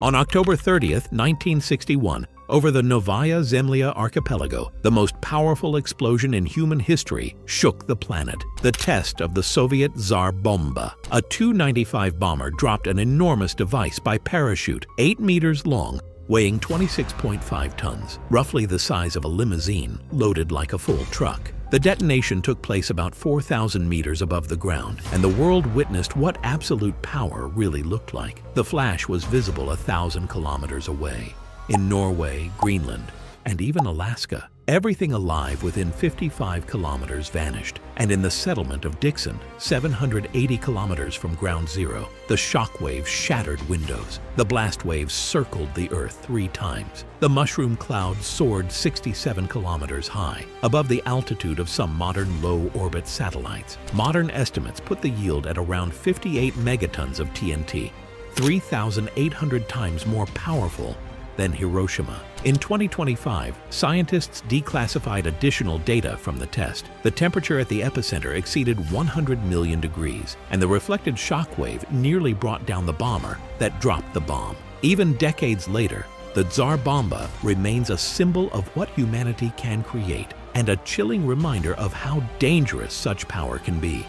On October 30, 1961, over the Novaya Zemlya archipelago, the most powerful explosion in human history shook the planet. The test of the Soviet Tsar Bomba. A Tu-95 bomber dropped an enormous device by parachute, 8 meters long, weighing 26.5 tons, roughly the size of a limousine, loaded like a full truck. The detonation took place about 4,000 meters above the ground, and the world witnessed what absolute power really looked like. The flash was visible a thousand kilometers away. In Norway, Greenland, and even Alaska, everything alive within 55 kilometers vanished. And in the settlement of Dixon, 780 kilometers from ground zero, the shock wave shattered windows. The blast waves circled the Earth three times. The mushroom cloud soared 67 kilometers high, above the altitude of some modern low-orbit satellites. Modern estimates put the yield at around 58 megatons of TNT, 3,800 times more powerful than Hiroshima. In 2025, scientists declassified additional data from the test. The temperature at the epicenter exceeded 100 million degrees, and the reflected shockwave nearly brought down the bomber that dropped the bomb. Even decades later, the Tsar Bomba remains a symbol of what humanity can create and a chilling reminder of how dangerous such power can be.